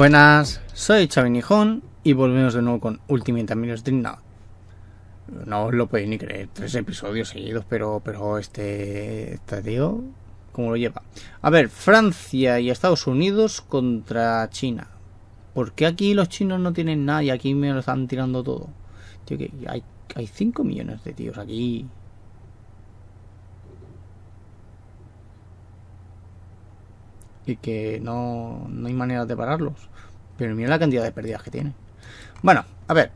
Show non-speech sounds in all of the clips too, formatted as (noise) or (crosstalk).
Buenas, soy Chavinijón y volvemos de nuevo con Ultimate Amigos Dream Now. No os lo podéis ni creer, tres episodios seguidos, pero, pero este, este tío, ¿cómo lo lleva? A ver, Francia y Estados Unidos contra China. ¿Por qué aquí los chinos no tienen nada y aquí me lo están tirando todo? Tío, que hay, hay 5 millones de tíos aquí. Y que no, no hay manera de pararlos. Pero mira la cantidad de pérdidas que tienen. Bueno, a ver.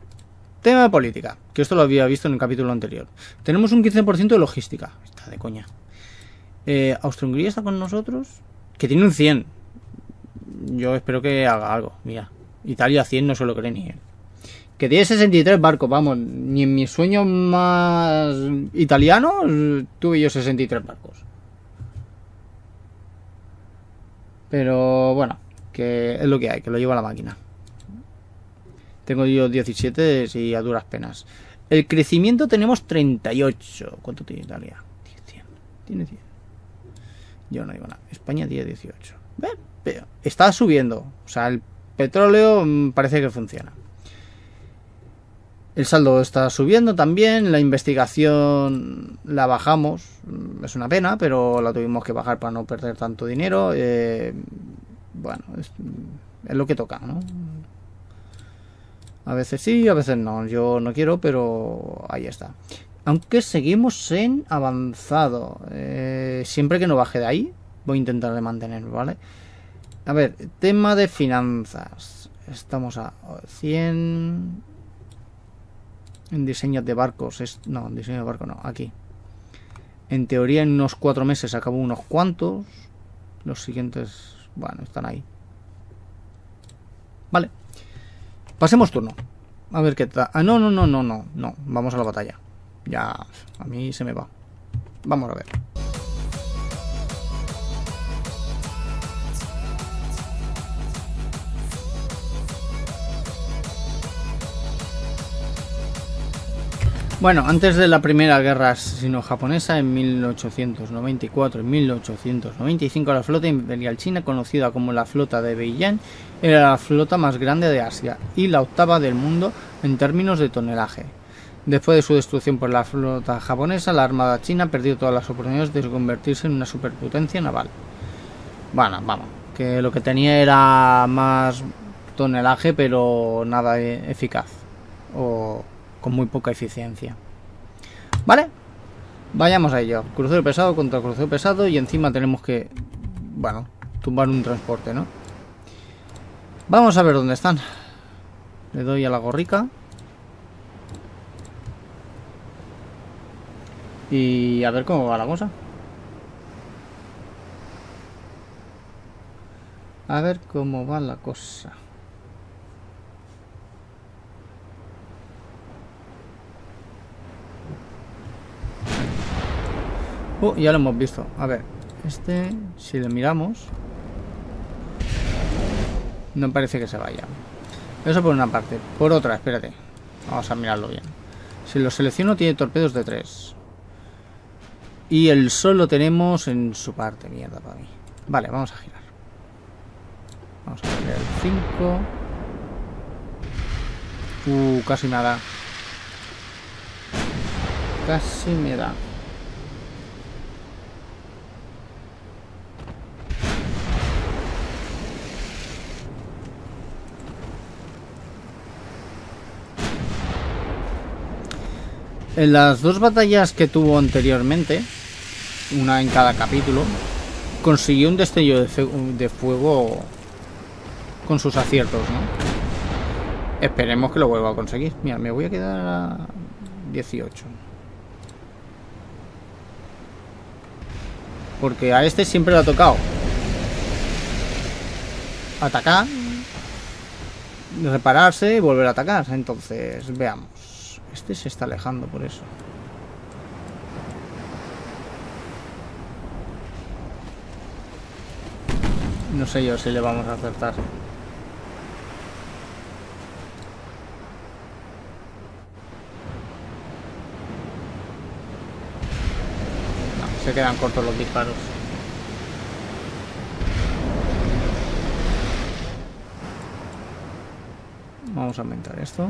Tema de política, que esto lo había visto en el capítulo anterior. Tenemos un 15% de logística. Está de coña. Eh, Austria-Hungría está con nosotros. Que tiene un 100. Yo espero que haga algo. Mira. Italia 100 no se lo cree ni él. Que tiene 63 barcos, vamos. Ni en mis sueños más italianos tuve yo 63 barcos. Pero bueno, que es lo que hay, que lo lleva la máquina. Tengo yo 17 y a duras penas. El crecimiento tenemos 38. ¿Cuánto tiene Italia? 100. Tiene 100. Yo no digo nada. España tiene 18. ¿Ve? Pero está subiendo. O sea, el petróleo mm, parece que funciona. El saldo está subiendo también. La investigación la bajamos. Mm, Es una pena, pero la tuvimos que bajar para no perder tanto dinero. Eh, bueno, es, es lo que toca, ¿no? A veces sí, a veces no. Yo no quiero, pero ahí está. Aunque seguimos en avanzado. Eh, siempre que no baje de ahí, voy a intentar de mantener, ¿vale? A ver, tema de finanzas. Estamos a 100... En diseños de barcos. No, en diseño de barco no, aquí. En teoría en unos cuatro meses acabó unos cuantos. Los siguientes, bueno, están ahí. Vale. Pasemos turno. A ver qué tal. Ah, no, no, no, no, no. No, vamos a la batalla. Ya, a mí se me va. Vamos a ver. Bueno, antes de la primera guerra sino-japonesa, en 1894 y 1895, la flota imperial china, conocida como la flota de Beiyang, era la flota más grande de Asia y la octava del mundo en términos de tonelaje. Después de su destrucción por la flota japonesa, la armada china perdió todas las oportunidades de convertirse en una superpotencia naval. Bueno, vamos, que lo que tenía era más tonelaje, pero nada e- eficaz. Con muy poca eficiencia. ¿Vale? Vayamos a ello. Crucero pesado contra crucero pesado y encima tenemos que, bueno, tumbar un transporte, ¿no? Vamos a ver dónde están. Le doy a la gorrica. Y a ver cómo va la cosa. A ver cómo va la cosa. Ya lo hemos visto. A ver, este, si le miramos, no parece que se vaya. Eso por una parte. Por otra, espérate. Vamos a mirarlo bien. Si lo selecciono, tiene torpedos de 3. Y el sol lo tenemos en su parte. Mierda para mí. Vale, vamos a girar. Vamos a poner el 5. Uh, casi nada. Casi me da. En las dos batallas que tuvo anteriormente, una en cada capítulo, consiguió un destello de, fuego con sus aciertos, ¿no? Esperemos que lo vuelva a conseguir. Mira, me voy a quedar a 18. Porque a este siempre le ha tocado atacar, repararse y volver a atacar. Entonces, veamos. Este se está alejando por eso. No sé yo si le vamos a acertar. No, se quedan cortos los disparos. Vamos a aumentar esto.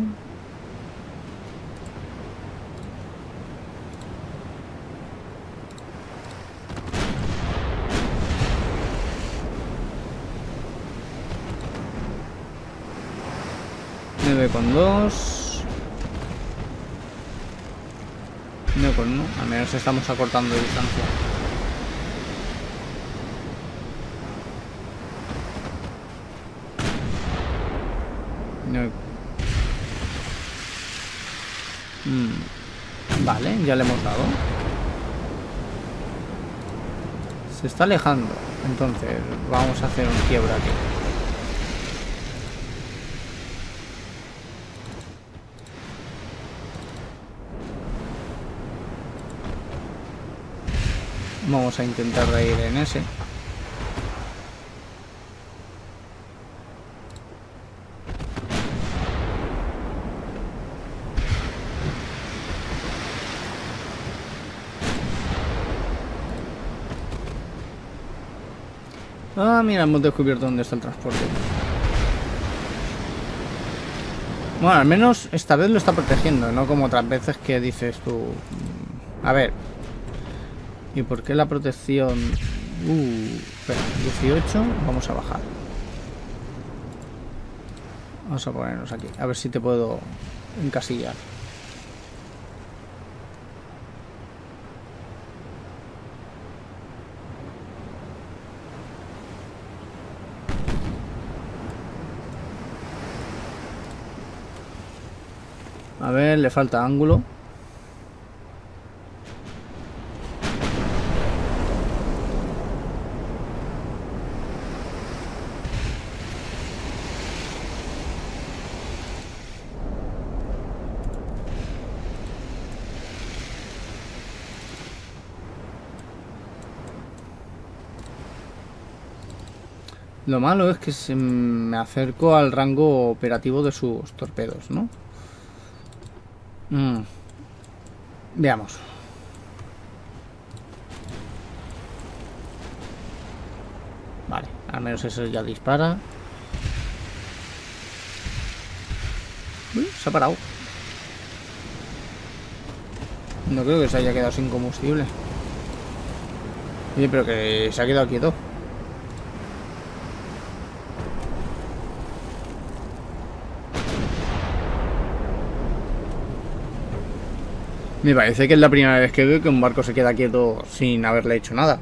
Nueve con dos. Nueve con uno. Al menos estamos acortando distancia. Mm, Vale, ya le hemos dado. Se está alejando. Entonces, vamos a hacer un quiebra aquí. Vamos a intentar ir en ese. Ah, mira, hemos descubierto dónde está el transporte. Bueno, al menos esta vez lo está protegiendo, no como otras veces que dices tú... mm, A ver. ¿Y por qué la protección...? Uh, espera, 18, vamos a bajar. Vamos a ponernos aquí, a ver si te puedo encasillar. A ver, le falta ángulo. Lo malo es que se me acerco al rango operativo de sus torpedos, ¿no? Mm. Veamos. Vale, al menos eso ya dispara. Uy, se ha parado. No creo que se haya quedado sin combustible. Oye, pero que se ha quedado quieto. Me parece que es la primera vez que veo que un barco se queda quieto sin haberle hecho nada.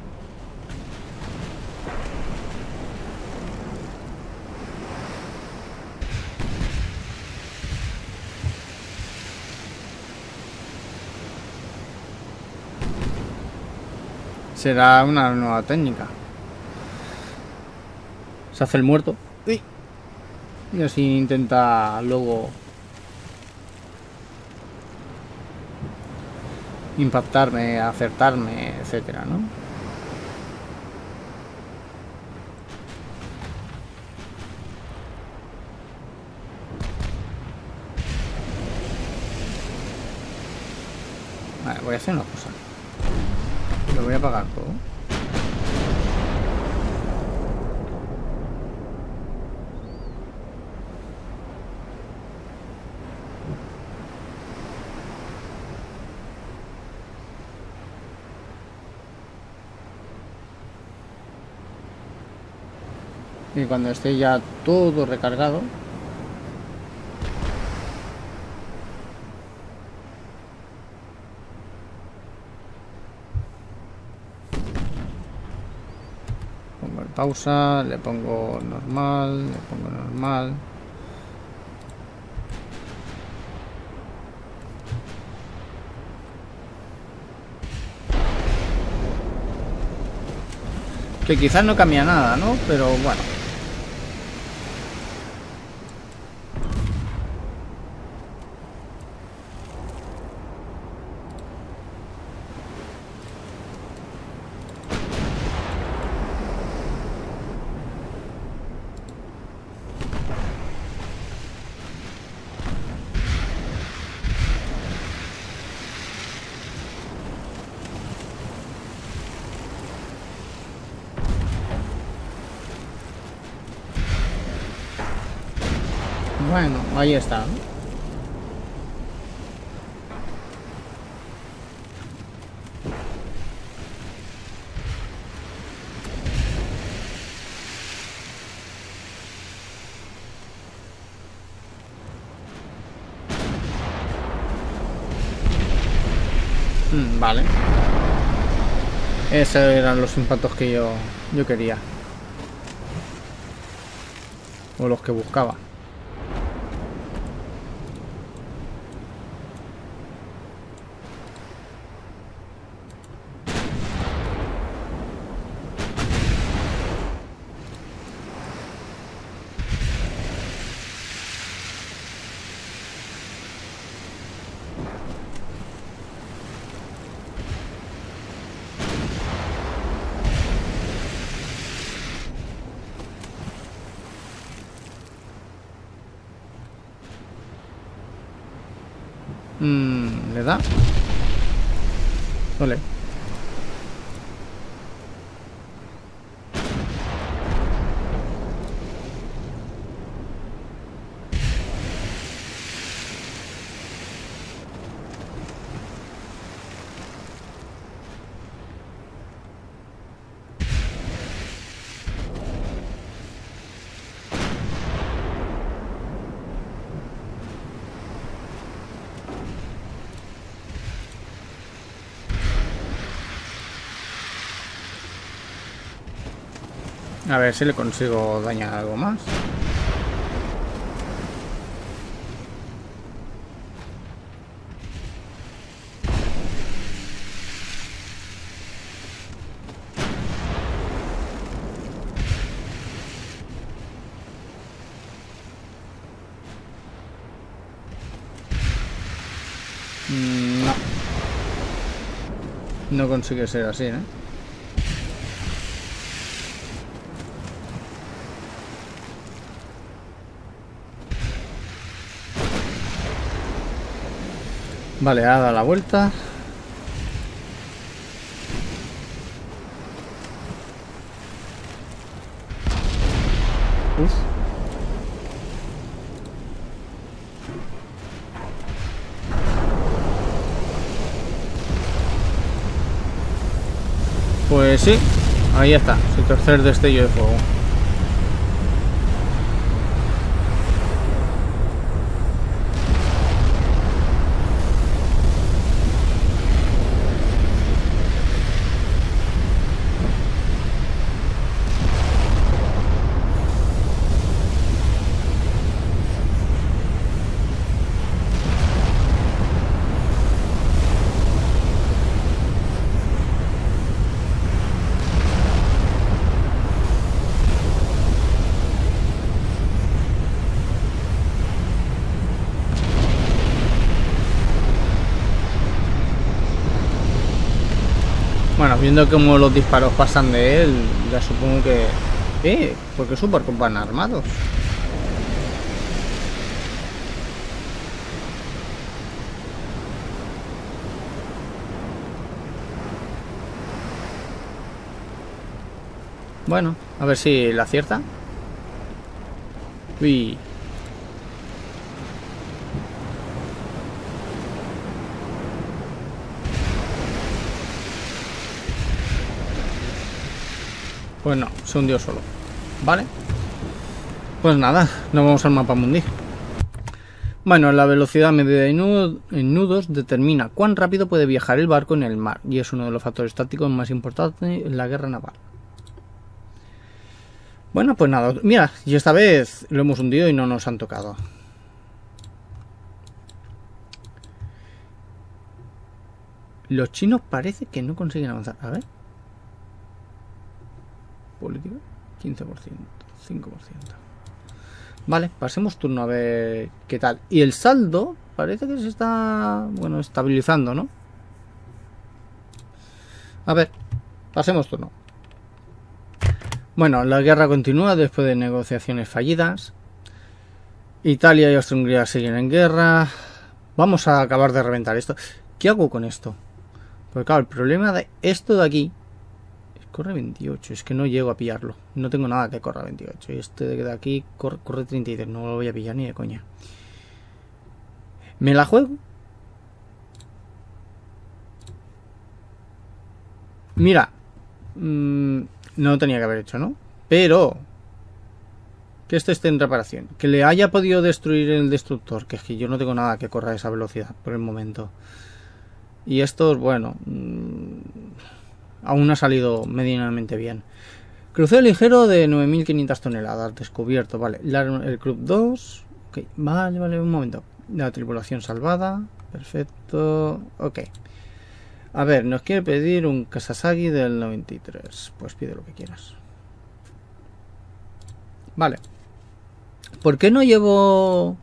Será una nueva técnica. Se hace el muerto. Uy. Y así intenta luego impactarme, acertarme, etcétera, ¿no? Vale, voy a hacer una cosa. Lo voy a apagar todo. Y cuando esté ya todo recargado, pongo el pausa, le pongo normal, le pongo normal. Que quizás no cambia nada, ¿no? Pero bueno. Bueno, ahí está. Mm, vale. Esos eran los impactos que yo, yo quería. O los que buscaba. Mm, ¿Le da? Vale. A ver si le consigo dañar algo más. Mm, no. No consigue ser así, ¿eh? Vale, ha dado la vuelta. Uf. Pues sí, ahí está, su tercer destello de fuego. Bueno, viendo cómo los disparos pasan de él, ya supongo que... Eh, porque super van armados. Bueno, a ver si la acierta. Uy. Pues no, se hundió solo. ¿Vale? Pues nada, nos vamos al mapa mundi. Bueno, la velocidad medida en nudos determina cuán rápido puede viajar el barco en el mar y es uno de los factores tácticos más importantes en la guerra naval. Bueno, pues nada, mira, y esta vez lo hemos hundido y no nos han tocado. Los chinos parece que no consiguen avanzar. A ver política 15%, 5%. Vale, pasemos turno a ver qué tal. Y el saldo parece que se está, bueno, estabilizando, ¿no? A ver, pasemos turno. Bueno, la guerra continúa después de negociaciones fallidas. Italia y Austria-Hungría siguen en guerra. Vamos a acabar de reventar esto. ¿Qué hago con esto? Porque claro, el problema de esto de aquí Corre 28, es que no llego a pillarlo. No tengo nada que corra 28. Este de aquí corre, corre 33, no lo voy a pillar ni de coña. ¿Me la juego? Mira, mmm, no lo tenía que haber hecho, ¿no? Pero que esto esté en reparación, que le haya podido destruir el destructor, que es que yo no tengo nada que corra a esa velocidad por el momento. Y esto, bueno, mmm, aún ha salido medianamente bien. Crucero ligero de 9.500 toneladas, descubierto, vale. el Club 2, ok, vale, vale, un momento. La tripulación salvada, perfecto, ok. A ver, nos quiere pedir un Kasasagi del 93. Pues pide lo que quieras. Vale. ¿Por qué no llevo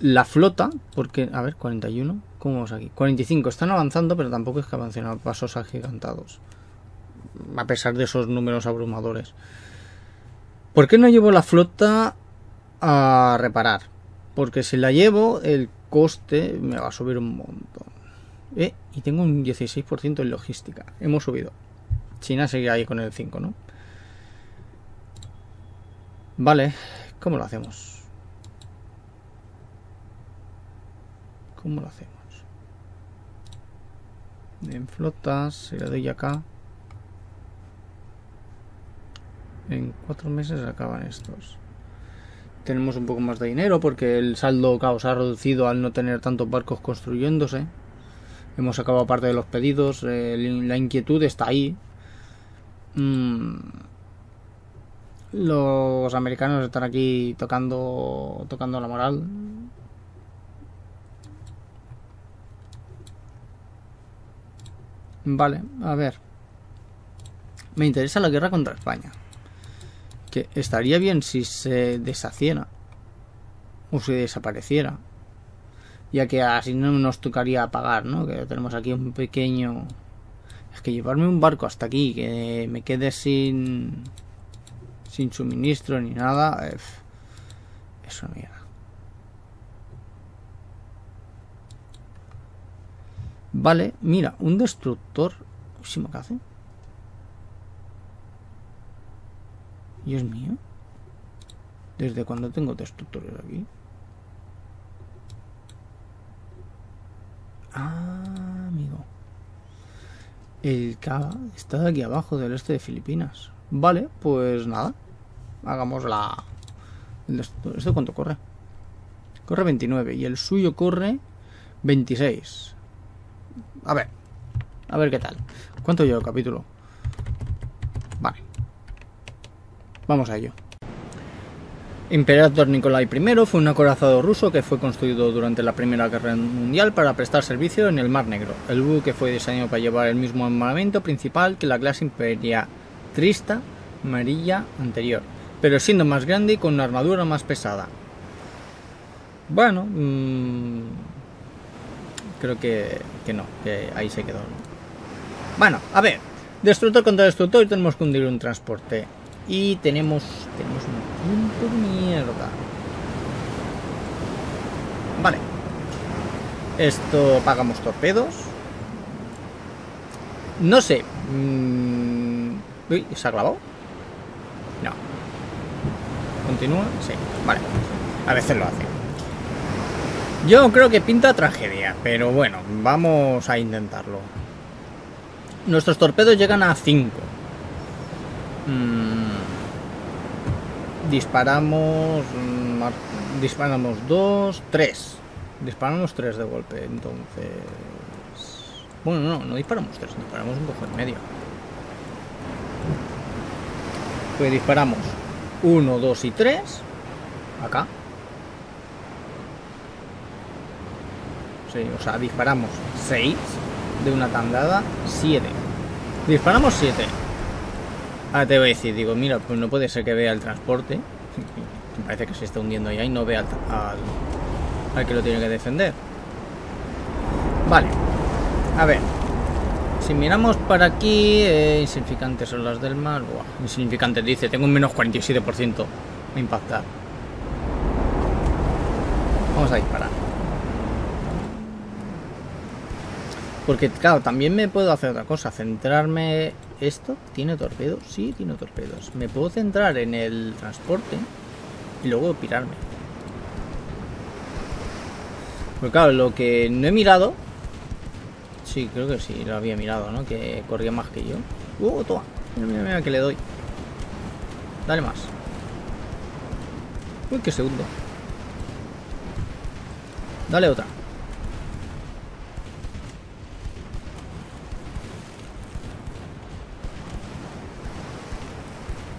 la flota? Porque, a ver, 41. ¿Cómo vamos aquí? 45. Están avanzando, pero tampoco es que avancen a pasos agigantados. A pesar de esos números abrumadores. ¿Por qué no llevo la flota a reparar? Porque si la llevo, el coste me va a subir un montón. Eh, y tengo un 16% en logística. Hemos subido. China sigue ahí con el 5, ¿no? Vale, ¿cómo lo hacemos? ¿Cómo lo hacemos? En flotas, se le doy acá. En cuatro meses acaban estos. Tenemos un poco más de dinero porque el saldo caos ha reducido al no tener tantos barcos construyéndose. Hemos acabado parte de los pedidos. La inquietud está ahí. Mm, los americanos están aquí tocando tocando la moral. Vale, a ver. Me interesa la guerra contra España. Que estaría bien si se deshaciera. O se desapareciera. Ya que así no nos tocaría pagar, ¿no? Que tenemos aquí un pequeño... Es que llevarme un barco hasta aquí, que me quede sin sin suministro ni nada, es, es una mierda. Vale, mira, un destructor. ¿Sí me hace? Dios mío. ¿Desde cuándo tengo destructores aquí? Ah, amigo. El Cava está de aquí abajo, del este de Filipinas. Vale, pues nada. Hagamos la... ¿Esto cuánto corre? Corre 29 y el suyo corre 26. A ver. A ver qué tal. ¿Cuánto lleva el capítulo? Vale. Vamos a ello. Imperator Nikolai I fue un acorazado ruso que fue construido durante la Primera Guerra Mundial para prestar servicio en el Mar Negro. El buque fue diseñado para llevar el mismo armamento principal que la clase imperiatrista amarilla anterior, pero siendo más grande y con una armadura más pesada. Bueno, mmm, creo que, que, no, que ahí se quedó. Bueno, a ver, destructor contra destructor y tenemos que hundir un transporte. Y tenemos, tenemos un punto de mierda. Vale. Esto pagamos torpedos. No sé. Mmm, uy, ¿se ha clavado? No. ¿Continúa? Sí. Vale. A veces lo hace. Yo creo que pinta tragedia, pero bueno, vamos a intentarlo. Nuestros torpedos llegan a 5. Mm. Disparamos... Mm, disparamos 2, 3. Disparamos 3 de golpe, entonces... Bueno, no, no disparamos 3, disparamos un poco en medio. Pues disparamos 1, 2 y 3. Acá. Sí, o sea, disparamos 6 de una tandada, 7. Disparamos 7. Ahora te voy a decir, digo, mira, pues no puede ser que vea el transporte. Me (laughs) parece que se está hundiendo ya y no vea al, al que lo tiene que defender. Vale. A ver, si miramos para aquí, eh, insignificantes son las del mar. Buah, insignificantes, dice, tengo un menos 47% de impactar. Vamos a disparar. Porque, claro, también me puedo hacer otra cosa, centrarme ¿Esto tiene torpedos? Sí, tiene torpedos. Me puedo centrar en el transporte y luego pirarme. Pero claro, lo que no he mirado... Sí, creo que sí, lo había mirado, ¿no? Que corría más que yo. ¡Uh, toma! Mira, mira, mira que le doy. Dale más. Uy, qué segundo. Dale otra.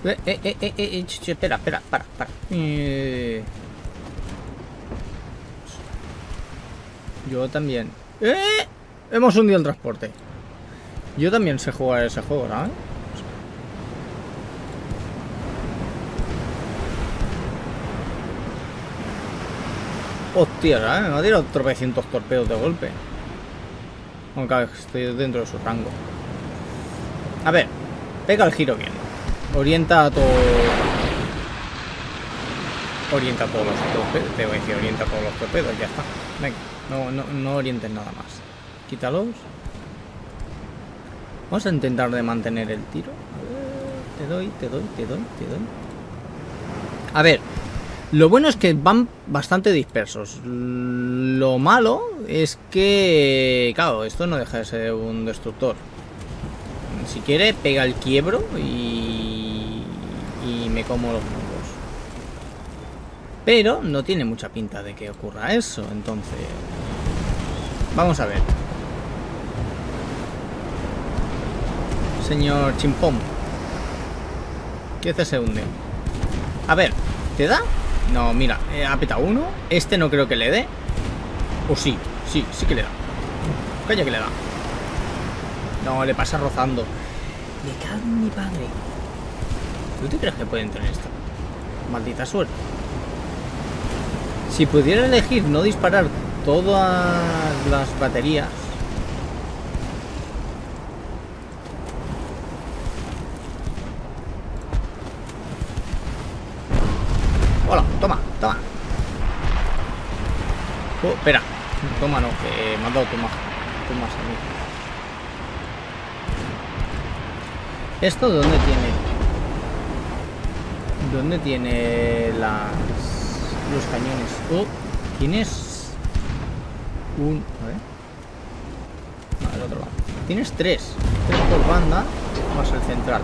Eh, eh, eh, eh, eh, espera, espera, para, para. Eh... Yo también. ¡Eh! Hemos hundido el transporte. Yo también sé jugar ese juego, ¿no? Hostia, ¿eh? me ha tirado tropecientos torpedos de golpe. Aunque estoy dentro de su rango. A ver, pega el giro bien. Orienta a todo. Orienta todos los torpedos. Te voy a decir, orienta todos los torpedos, ya está. Venga, no, no, no orientes nada más. Quítalos. Vamos a intentar de mantener el tiro. A ver, te doy, te doy, te doy, te doy. A ver, lo bueno es que van bastante dispersos. Lo malo es que, claro, esto no deja de ser un destructor. Si quiere, pega el quiebro y como los mundos. Pero no tiene mucha pinta de que ocurra eso, entonces... Vamos a ver. Señor Chimpón. ¿Qué hace se hunde? A ver, ¿te da? No, mira, eh, apeta uno. Este no creo que le dé. O sí, sí, sí que le da. Calla que le da. No, le pasa rozando. Me cago en mi padre. ¿Tú te crees que puede entrar esto? Maldita suerte. Si pudiera elegir no disparar todas las baterías. Hola, toma, toma. Oh, espera. Toma, no, que me has dado toma. Toma a mí. ¿Esto dónde tiene? ¿Dónde tiene las los cañones? Oh, tienes un... A ver. El otro lado. Tienes tres. Tres por banda más el central.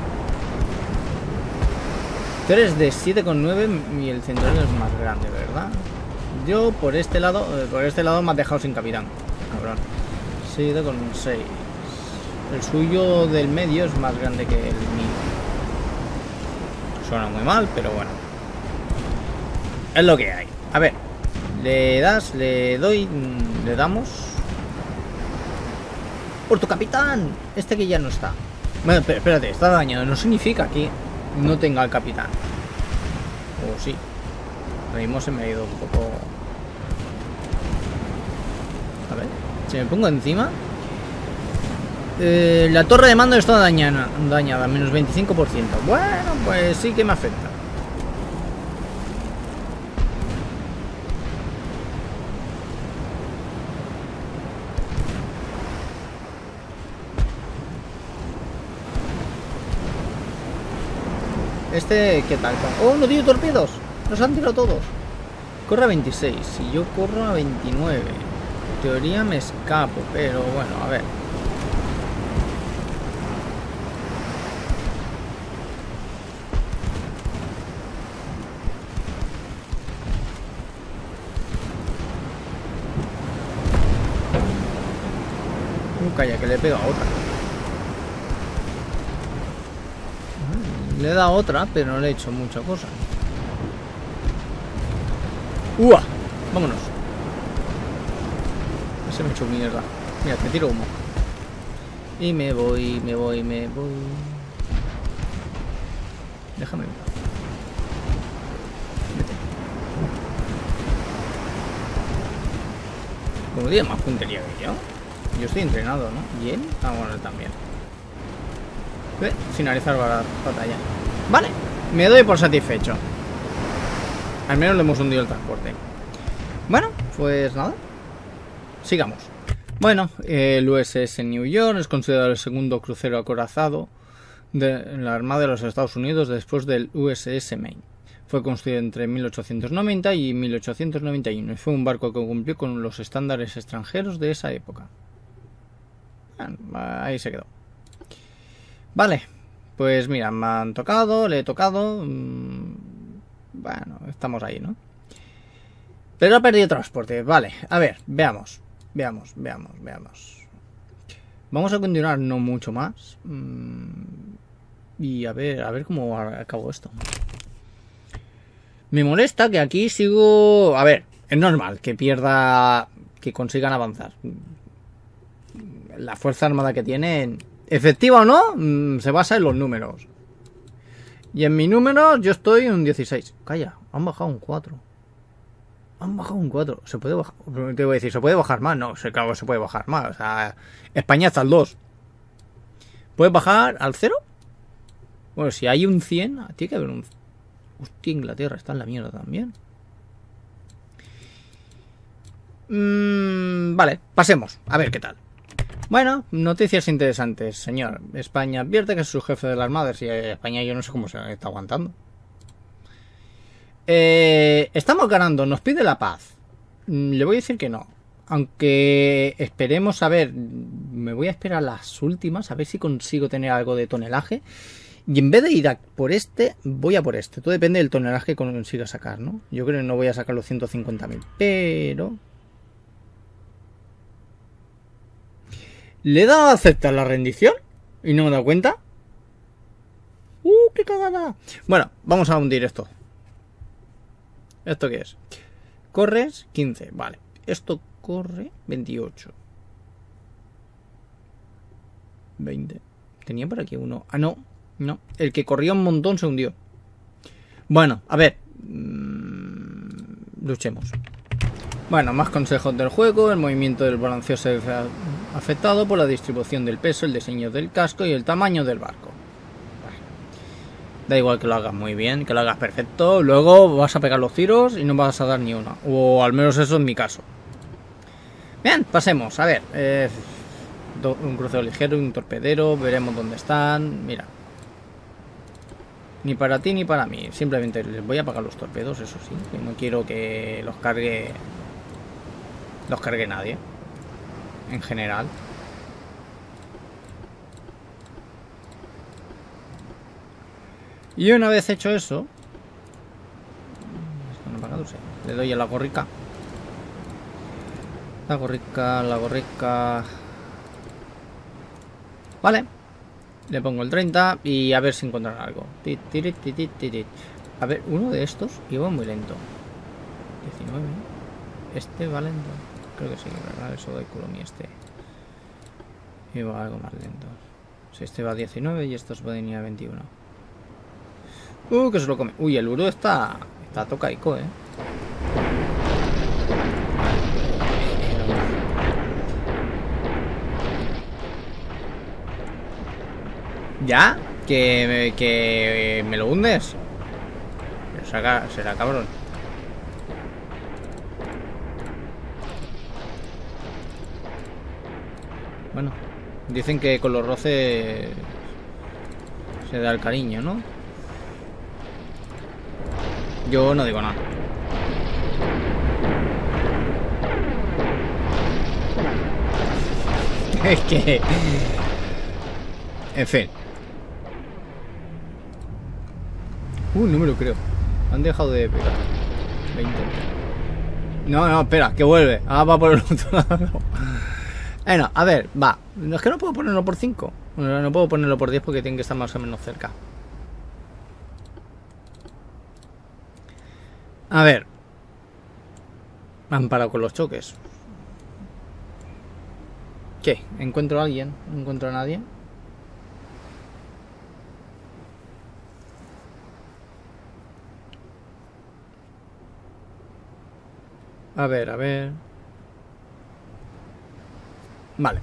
3 de 7,9 y el central es más grande, ¿verdad? Yo por este lado, eh, por este lado me has dejado sin capitán. Cabrón. 7,6. El suyo del medio es más grande que el mío. Suena muy mal, pero bueno. Es lo que hay. A ver. Le das, le doy, mm, le damos. ¡Por tu capitán! Este que ya no está. Bueno, espérate, está dañado. No significa que no tenga el capitán. O sí. Lo mismo se me ha ido un poco... A ver. Si me pongo encima... Eh, la torre de mando está dañada, dañada, menos 25%. Bueno, pues sí que me afecta. Este, ¿qué tal? ¡Oh, no tiene torpedos! Nos han tirado todos. Corre a 26 y yo corro a 29. En teoría me escapo, pero bueno, a ver. Calla, que le pega a otra. Le he dado otra, pero no le he hecho mucha cosa. ¡Ua! Vámonos. Se me ha hecho mierda. Mira, te tiro humo. Y me voy, me voy, me voy. Déjame. Vete. Como tiene más puntería que yo. Yo estoy entrenado, ¿no? ¿Y él? Ah, bueno, también. ¿Ve? Finalizar la batalla. Vale, me doy por satisfecho. Al menos le hemos hundido el transporte. Bueno, pues nada. Sigamos. Bueno, el USS New York es considerado el segundo crucero acorazado de la Armada de los Estados Unidos después del USS Maine. Fue construido entre 1890 y 1891 y fue un barco que cumplió con los estándares extranjeros de esa época. Ahí se quedó. Vale, pues mira, me han tocado, le he tocado. Mm, bueno, estamos ahí, ¿no? Pero ha perdido transporte. Vale, a ver, veamos. Veamos, veamos, veamos. Vamos a continuar no mucho más. Mm, y a ver, a ver cómo acabo esto. Me molesta que aquí sigo... A ver, es normal que pierda... Que consigan avanzar. La fuerza armada que tienen... Efectiva o no, mm, se basa en los números. Y en mi número yo estoy un 16. Calla, han bajado un 4. Han bajado un 4. Se puede bajar. Te voy a decir, ¿se puede bajar más? No, claro que se puede bajar más. O sea, España está al 2. ¿Puede bajar al 0? Bueno, si hay un 100, tiene que haber un... Hostia, Inglaterra está en la mierda también. Mm, vale, pasemos. A ver qué tal. Bueno, noticias interesantes, señor. España advierte que es su jefe de la Armada. Si España yo no sé cómo se está aguantando. Eh, estamos ganando, nos pide la paz. Mm, le voy a decir que no. Aunque esperemos a ver, me voy a esperar las últimas, a ver si consigo tener algo de tonelaje. Y en vez de ir a por este, voy a por este. Todo depende del tonelaje que consiga sacar, ¿no? Yo creo que no voy a sacar los 150.000. Pero... ¿Le he dado a aceptar la rendición? ¿Y no me he dado cuenta? ¡Uh, qué cagada! Bueno, vamos a hundir esto. ¿Esto qué es? Corres 15, vale. Esto corre 28. 20. Tenía por aquí uno. Ah, no. No. El que corría un montón se hundió. Bueno, a ver. Mm, luchemos. Bueno, más consejos del juego. El movimiento del balanceo se afectado por la distribución del peso, el diseño del casco y el tamaño del barco. Da igual que lo hagas muy bien, que lo hagas perfecto. Luego vas a pegar los tiros y no vas a dar ni uno. O al menos eso es mi caso. Bien, pasemos. A ver. Eh, un crucero ligero, un torpedero. Veremos dónde están. Mira. Ni para ti ni para mí. Simplemente les voy a apagar los torpedos, eso sí. Que no quiero que los cargue... Los cargue nadie. En general. Y una vez hecho eso... Le doy a la gorrica. La gorrica, la gorrica... Vale. Le pongo el 30 y a ver si encuentran algo. A ver, uno de estos iba muy lento. 19. Este va lento. Creo que sí, ¿verdad? Eso de culo mi este. Iba algo más lento. Si este va a 19 y estos pueden ir a 21. Uh, que se lo come. Uy, el uro está. Está tocaico, eh. ¿Ya? ¿Que, que me lo hundes? Será, será cabrón. Bueno, dicen que con los roces se da el cariño, ¿no? Yo no digo nada. (laughs) es que... En fin. Uh, no me lo creo. Han dejado de pegar. 20. No, no, espera, que vuelve. Ah, va por el otro lado. Bueno, a ver, va. Es que no puedo ponerlo por 5. No puedo ponerlo por 10 porque tiene que estar más o menos cerca. A ver. Han parado con los choques. ¿Qué? ¿Encuentro a alguien? ¿No encuentro a nadie? A ver, a ver. Vale.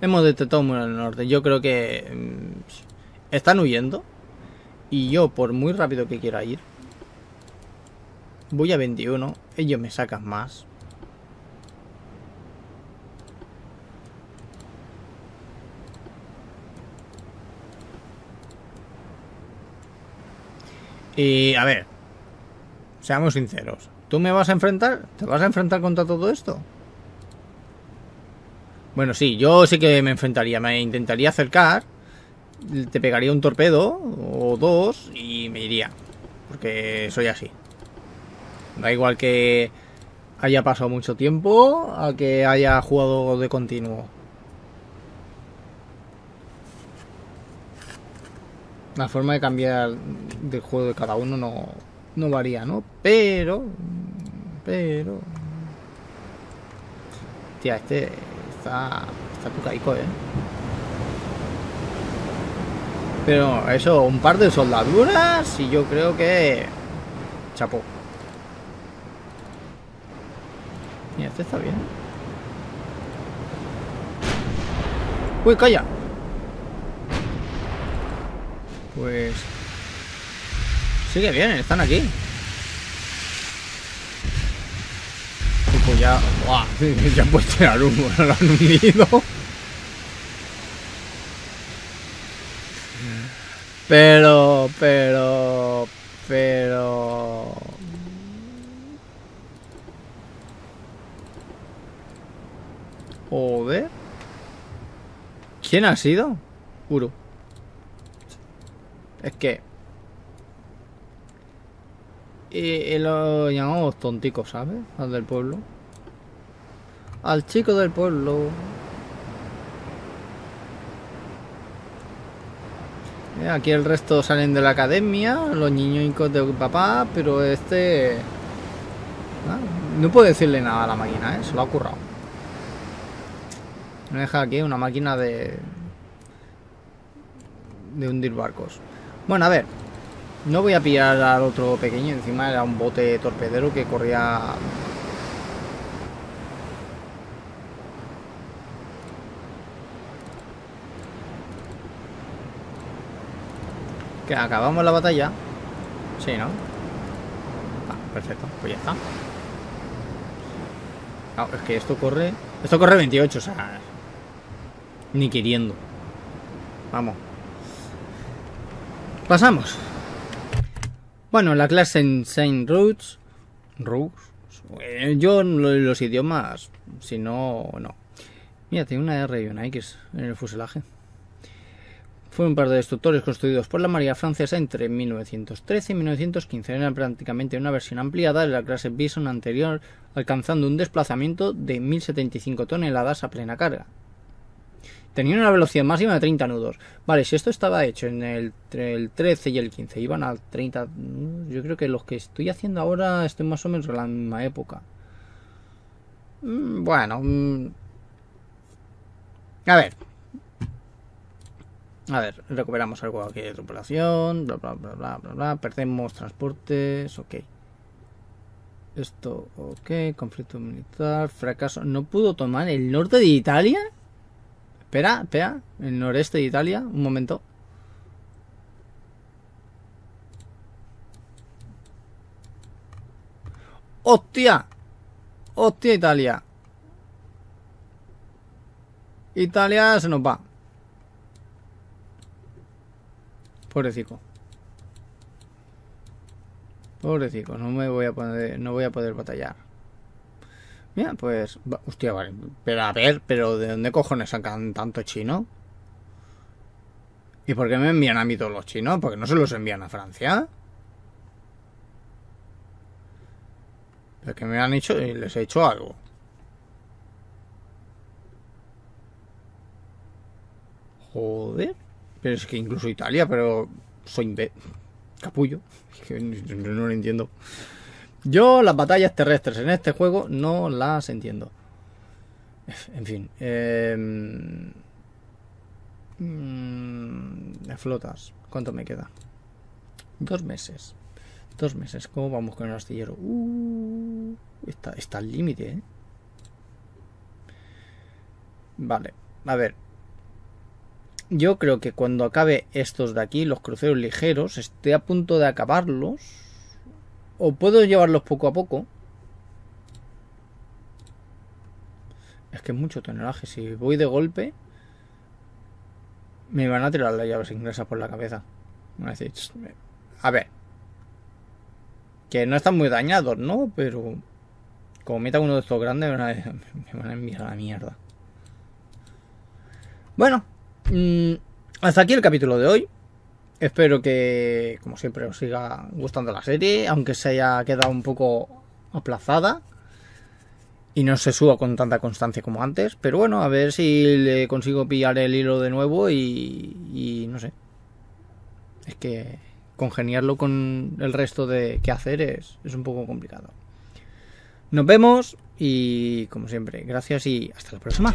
Hemos detectado muy al norte. Yo creo que... Mm, están huyendo. Y yo, por muy rápido que quiera ir, Voy a 21. Ellos me sacan más. Y a ver, seamos sinceros. ¿Tú me vas a enfrentar? ¿Te vas a enfrentar contra todo esto? Bueno, sí, yo sí que me enfrentaría. Me intentaría acercar. Te pegaría un torpedo o dos y me iría. Porque soy así. Da igual que haya pasado mucho tiempo a que haya jugado de continuo. La forma de cambiar del juego de cada uno no, no varía, ¿no? Pero... Pero... Tía, este está... Está tucaico, ¿eh? Pero eso, un par de soldaduras y yo creo que... Chapo. Mira, este está bien. ¡Uy, calla! Pues... Sigue bien, están aquí. Pues ya... ¡Buah! (laughs) Ya puede tirar humo, lo han unido. Pero, pero, pero... Joder. ¿Quién ha sido? Uro. Es que... Y, lo llamamos tontico, ¿sabes? Al del pueblo. Al chico del pueblo. Eh, aquí el resto salen de la academia, los niños de papá, pero este... Ah, no puedo decirle nada a la máquina, ¿eh? Se lo ha currado. Me deja aquí una máquina de... De hundir barcos. Bueno, a ver. No voy a pillar al otro pequeño. Encima era un bote torpedero que corría... Que acabamos la batalla. Sí, ¿no? Ah, perfecto. Pues ya está. es que esto corre... Esto corre 28, o sea... Ni queriendo. Vamos. Pasamos. Bueno, la clase en Saint Roots. Roots. Eh, yo los idiomas, si no, no. Mira, tiene una R y una X en el fuselaje. Fue un par de destructores construidos por la Marina Francesa entre 1913 y 1915. Era prácticamente una versión ampliada de la clase Bison anterior, alcanzando un desplazamiento de 1075 toneladas a plena carga. Tenía una velocidad máxima de 30 nudos. Vale, si esto estaba hecho en el, el 13 y el 15, iban a 30... Yo creo que los que estoy haciendo ahora estoy más o menos en la misma época. Mm, bueno... Mm. A ver. A ver, recuperamos algo aquí de tripulación, bla, bla, bla, bla, bla, bla. Perdemos transportes, ok. Esto, ok. Conflicto militar, fracaso. ¿No pudo tomar el norte de Italia? Espera, espera, el noreste de Italia, un momento. ¡Hostia! ¡Hostia, Italia! Italia se nos va. Pobrecico. Pobrecico, no me voy a poder, no voy a poder batallar. Mira, pues... Hostia, vale. Pero a ver, pero ¿de dónde cojones sacan tanto chino? ¿Y por qué me envían a mí todos los chinos? ¿Porque no se los envían a Francia? Es que me han hecho y les he hecho algo. Joder. Pero es que incluso Italia, pero soy capullo. (laughs) Es que no lo entiendo. Yo las batallas terrestres en este juego no las entiendo. (laughs) En fin. Eh, flotas. ¿Cuánto me queda? Dos meses. Dos meses. ¿Cómo vamos con el astillero? Uh, está, está al límite, ¿eh? Vale. A ver. Yo creo que cuando acabe estos de aquí, los cruceros ligeros, esté a punto de acabarlos o puedo llevarlos poco a poco. Es que es mucho tonelaje. Si voy de golpe, me van a tirar las llaves inglesas por la cabeza. A ver, Que no están muy dañados, ¿no? Pero como meta uno de estos grandes, me van a, (laughs) me van a enviar a la mierda. Bueno, mm, hasta aquí el capítulo de hoy. Espero que, como siempre, os siga gustando la serie, aunque se haya quedado un poco aplazada y no se suba con tanta constancia como antes. Pero bueno, a ver si le consigo pillar el hilo de nuevo y, no sé. Es que congeniarlo con el resto de qué hacer es, es un poco complicado. Nos vemos y como siempre, gracias y hasta la próxima.